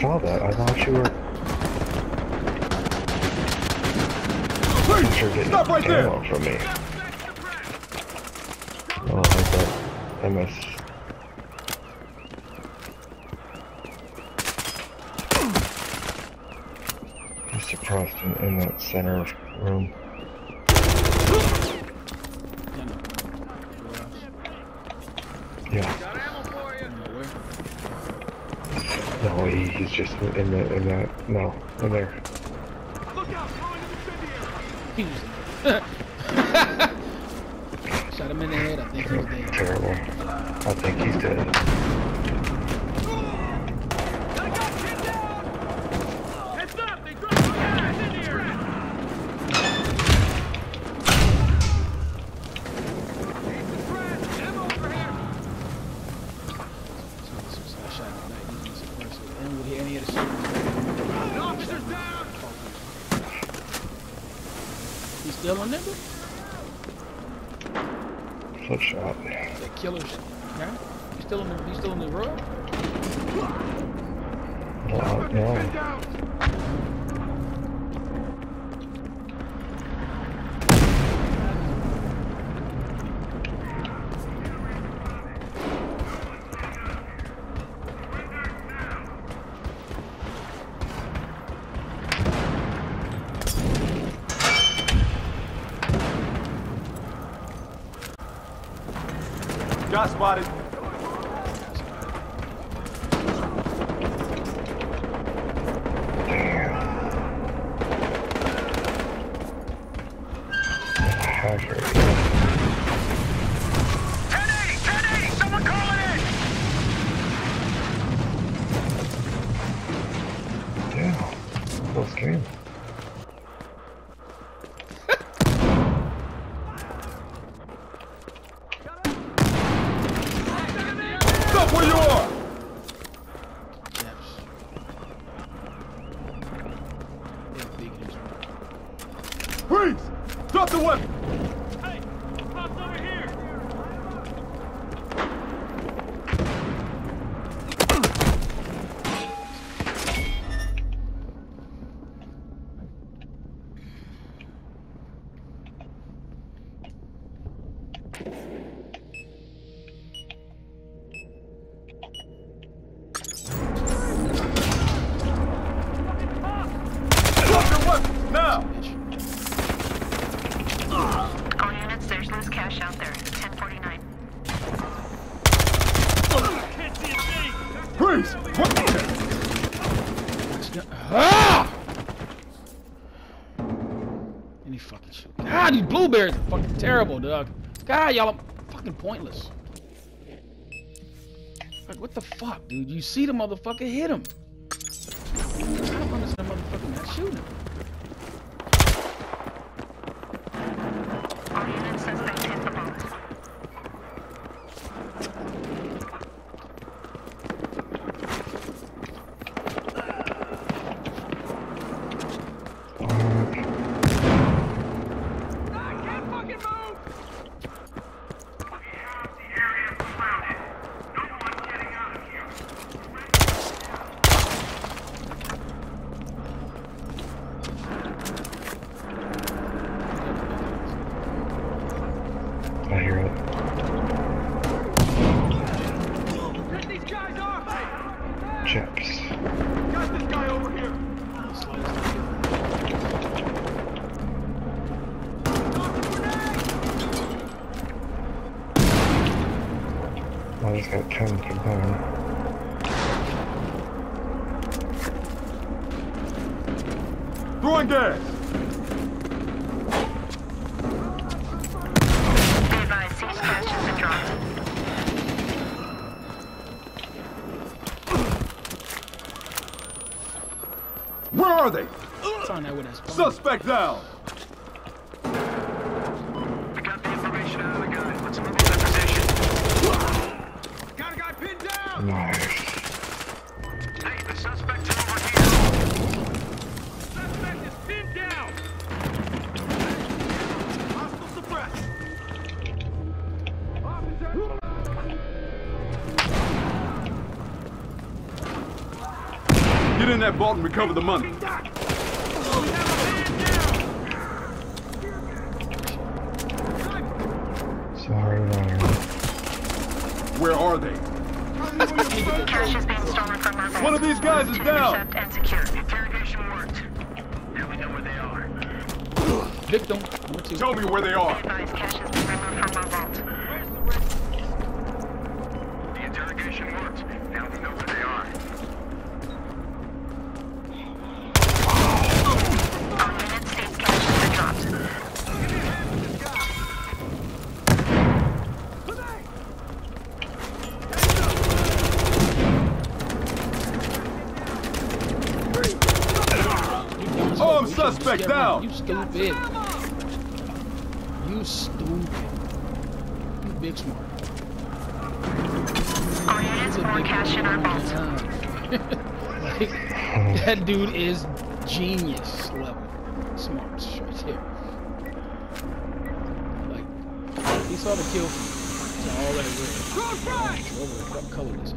saw that. I thought you were. Please, getting stop right there. from me. Oh, I got MS. I'm surprised in, in that center room. Yeah. No, he, he's just in the in that no in there. He was- Shot him in the head. I think he was dead. Terrible. I think he's dead. So I shot him back. He was suppressive. And with any other shit. He's still on there? bro? Flip shot. That killer shit. Yeah? He's still in the he's still in the road? No, no. Hazard. 1080! 1080! Someone call it in! Damn. Close game. Stop where you are. Yes. Yeah, big in his room. Freeze! Drop the weapon. Now. All units, there's loose cash out there. 1049. Freeze! What? Ah! Any fucking shit. God, these blueberries are fucking terrible, dog. God, y'all are fucking pointless. Like, what the fuck, dude? You see the motherfucker hit him. I don't understand the motherfucker not shooting. All units, suspect hit the bomb. I hear it. Chips. Got this guy over here. I just got 10 combined. Throwing gas. Be advised, siege cash has been dropped. Where are they? Find out where that's from. Suspect down. Officer! In that vault and recover the money. Sorry, Ryan. Where are they? Cash is being stolen from our vault. One of these guys is down. And secure. Interrogation worked. Now we know where they are. Victim. Tell me where they are. Advise cash has been removed from our vault. The interrogation worked. Now we know where they are. All units cease cash has been dropped. Armed You suspect down. me. You stupid. You stupid. You big smart. All units You big our smart like, that dude is genius level. Smart right there. Like, he saw the kill. Saw all that red. Over what color this is.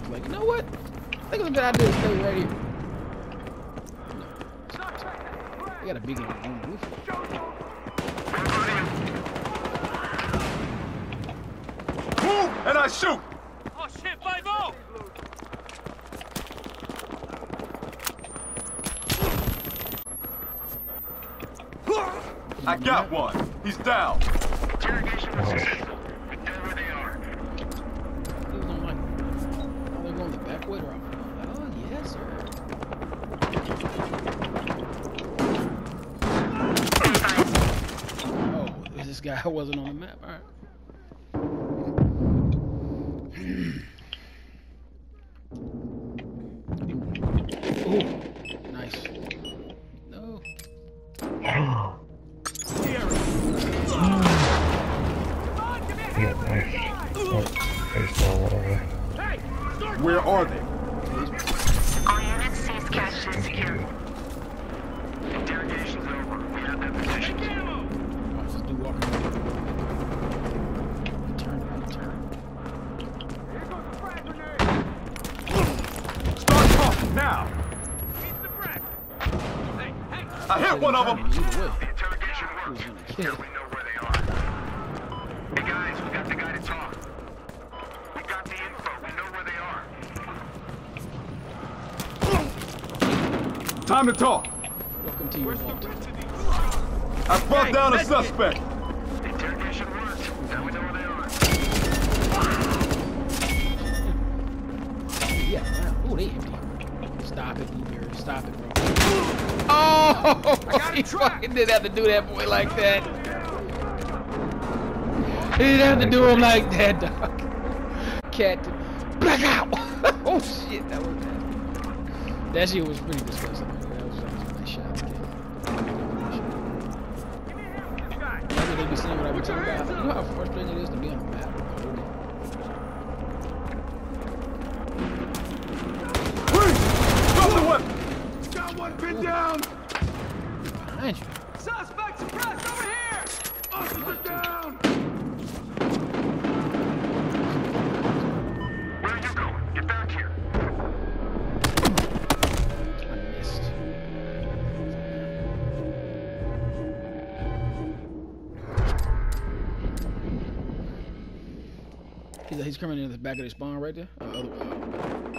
He's like, you know what? I think it's a good idea to stay right here. No. They got a big one on roof. Move and I shoot. Oh shit, 5 0! I got one. He's down. Interrogation was successful. We know where they are. He was on like, are they going the back way or up? Oh, yes, sir. Oh, guy wasn't on the map. All right. Ooh, I hit one of them. Either way, The interrogation he was worked. Now we know where they are. Hey guys, we got the guy to talk. We got the info. We know where they are. Time to talk. Welcome to your vault. I brought down a suspect. The interrogation worked. Now we know where they are. Yeah, wow. Ooh, they empty. Stop it, Blueberry. Stop it, bro. Oh! he fucking didn't have to do that boy like that. He didn't have to do him like that, dog. Cat. Black out! oh shit, that was bad. That shit was pretty disgusting. That was, that was a nice shot. That's what they be saying what I be talking about. You know how frustrating it is to be on the map? He's, he's coming in the back of the spawn right there. Uh,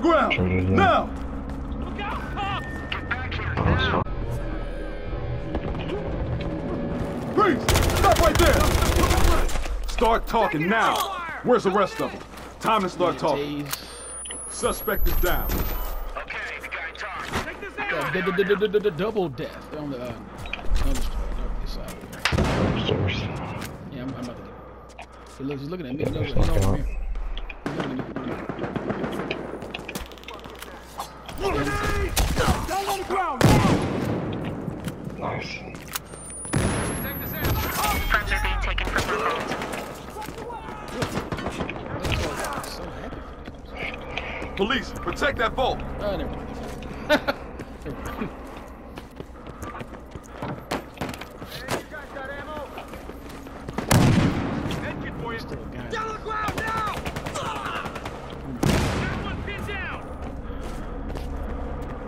the ground. Trade it in. Now. Get back here it's now. Freeze! Stop right there! Start talking now. Where's the rest of them? Time to start talking. Suspect is down. Okay, the guy talked. Take this double death on the uh, on the street, on this side. Upstairs. Yeah, I'm, I'm about to get it. He looks, he's looking at me. Yeah, He's looking, he's nothing over out. here. He's looking at me. Down on the ground! Nice. Funds are being taken from the vault. So happy. Police, protect that vault! Never mind. Never mind. Still a guy. Down on the ground now! Got one pinned down!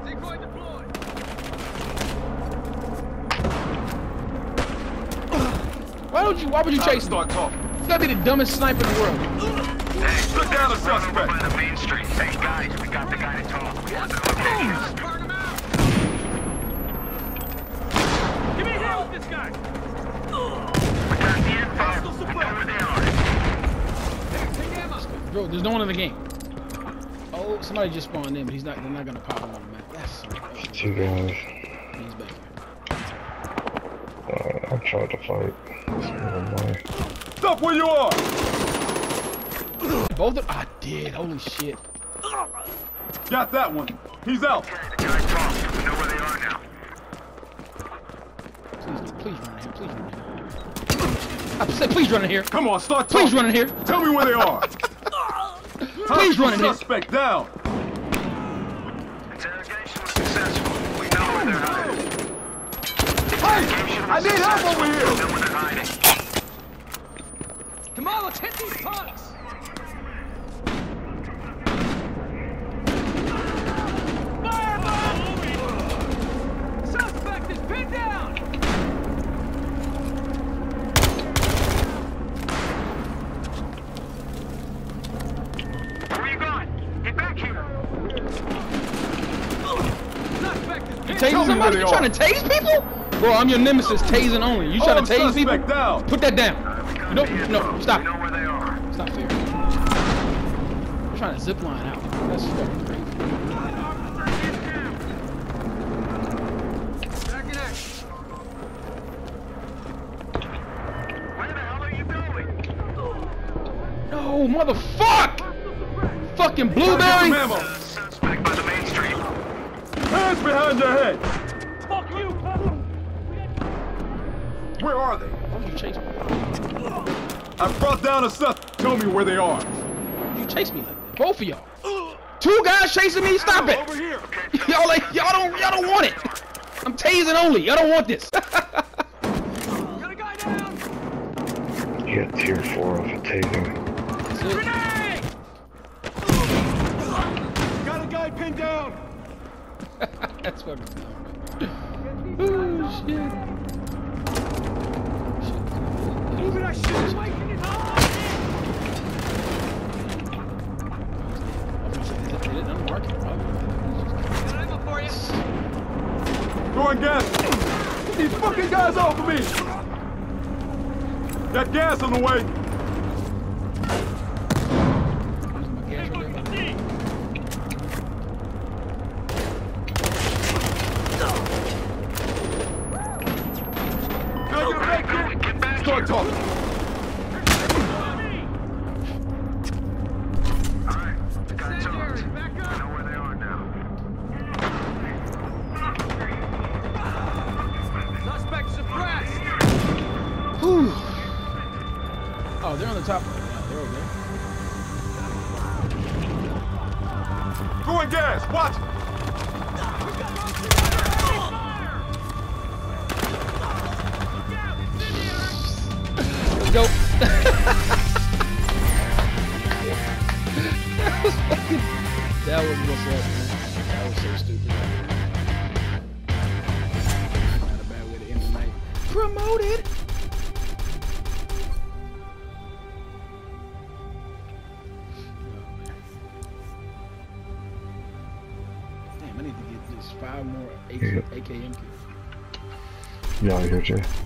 Decoy deployed! Why you? Why would you chase me? start talking. You gotta be the dumbest sniper in the world. Hey, Look down the run over suspect. by the main street. Hey, guys, we got the guy to talk. We have the location. Burn him out! Give me a hand with this guy! We got the info. We know where they are. Take ammo! Bro, there's no one in the game. Oh, somebody just spawned in, but he's not. They're not gonna pop him on the map. That's so ugly. Two guys. He's back here. I tried to fight. Oh. Stop where you are! Both of ah, I did. Holy shit. Got that one. He's out. The guy talked. We know where they are now. Please, please run in here. Please run in here. I said, please run in here. Come on, start talking. Please run in here. Tell me where they are. Please run in here. Suspect down. Interrogation was successful. We know where they're hiding. Hey, Interrogation I need help over here. know where they're hiding. Come on, let's hit these punks. Suspect is pinned down. Where you going? Get back here. Suspect is pinned Tasing somebody? You trying to tase people? Bro, I'm your nemesis. Tasing only. You trying oh, to tase people? Suspect down. Put that down. We No, the no, stop. We know where they are. It's not fair. You're trying to zip line out. That's fucking crazy. Back in action. Where the hell are you going? No, motherfuck! Fucking Get blueberry! some suspect by the main street. Hands behind your head. Where are they? Why would you chase me? I brought down a sus. Tell me where they are. You chase me like that? Both of y'all. Two guys chasing me? Stop it! Over here. Y'all like y'all don't y'all don't want it. I'm tasing only. Y'all don't want this. Got a guy down. You got tier four of a tasing. That's. Grenade! Got a guy pinned down. That's fucking dumb. Oh shit. Moving that shit. Making it hard. It didn't work. Got ammo for you. Throwing gas. Get these fucking guys off of me. Got gas on the way. Over there. Throwing gas. Watch it. You out of here, Jay.